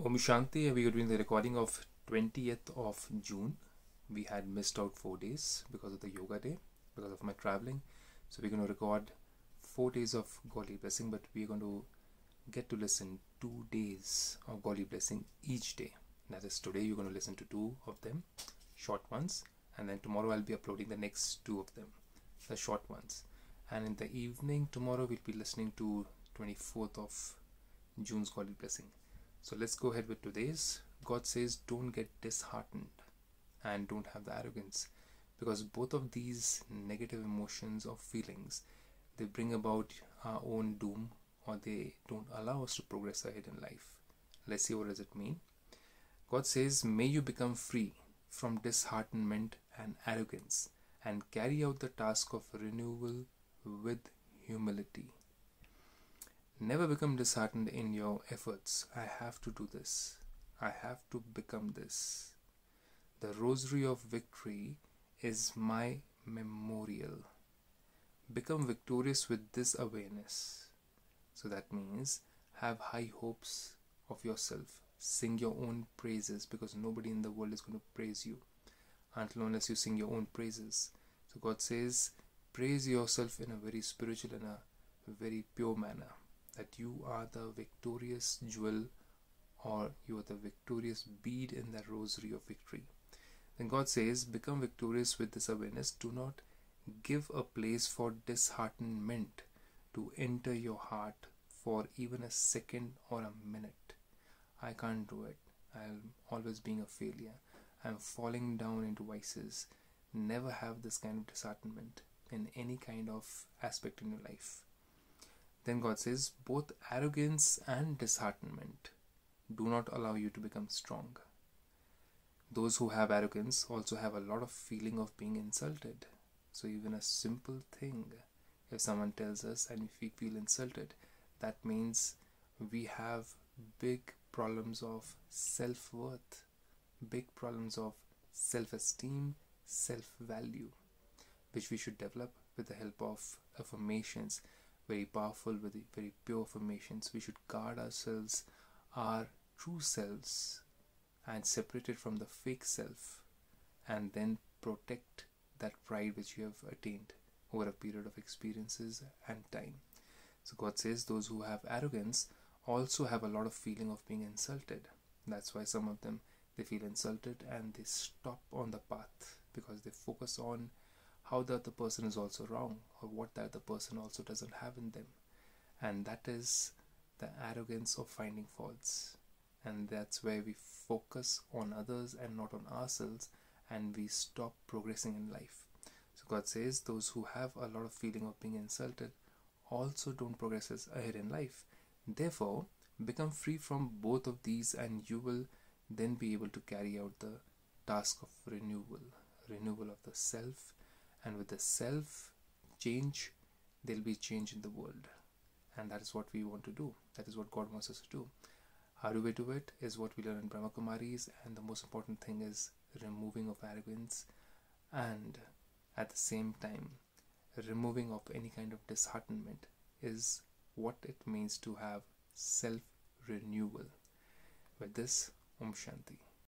Om Shanti, we are doing the recording of 20th of June. We had missed out four days because of the yoga day, because of my traveling. So we're going to record four days of Godly Blessing, but we're going to get to listen two days of Godly Blessing each day. That is, today you're going to listen to two of them, short ones, and then tomorrow I'll be uploading the next two of them, the short ones. And in the evening, tomorrow we'll be listening to 24th of June's Godly Blessing. So let's go ahead with today's. God says, don't get disheartened and don't have the arrogance because both of these negative emotions or feelings they bring about our own doom or they don't allow us to progress ahead in life. Let's see what does it mean. God says, May you become free from disheartenment and arrogance and carry out the task of renewal with humility. Never become disheartened in your efforts. I have to do this. I have to become this. The Rosary of Victory is my memorial. Become victorious with this awareness. So that means have high hopes of yourself. Sing your own praises because nobody in the world is going to praise you until unless you sing your own praises. So God says, praise yourself in a very spiritual and a very pure manner that you are the victorious jewel or you are the victorious bead in the rosary of victory. Then God says, Become victorious with this awareness. Do not give a place for disheartenment to enter your heart for even a second or a minute. I can't do it. I'm always being a failure. I'm falling down into vices. Never have this kind of disheartenment in any kind of aspect in your life. Then God says, both arrogance and disheartenment do not allow you to become strong. Those who have arrogance also have a lot of feeling of being insulted. So, even a simple thing, if someone tells us and if we feel insulted, that means we have big problems of self worth, big problems of self esteem, self value, which we should develop with the help of affirmations very powerful, very, very pure formations. We should guard ourselves, our true selves, and separate it from the fake self, and then protect that pride which you have attained over a period of experiences and time. So God says those who have arrogance also have a lot of feeling of being insulted. That's why some of them they feel insulted and they stop on the path because they focus on how the other person is also wrong or what that the other person also doesn't have in them. And that is the arrogance of finding faults. And that's where we focus on others and not on ourselves and we stop progressing in life. So God says those who have a lot of feeling of being insulted also don't progress as ahead in life. Therefore, become free from both of these and you will then be able to carry out the task of renewal, renewal of the self and with the self change there'll be change in the world. And that is what we want to do. That is what god wants us to do. How do we do it is what we learn in brahma kumaris and the most important thing is removing of arrogance and at the same time removing of any kind of disheartenment is what it means to have self renewal with this om shanti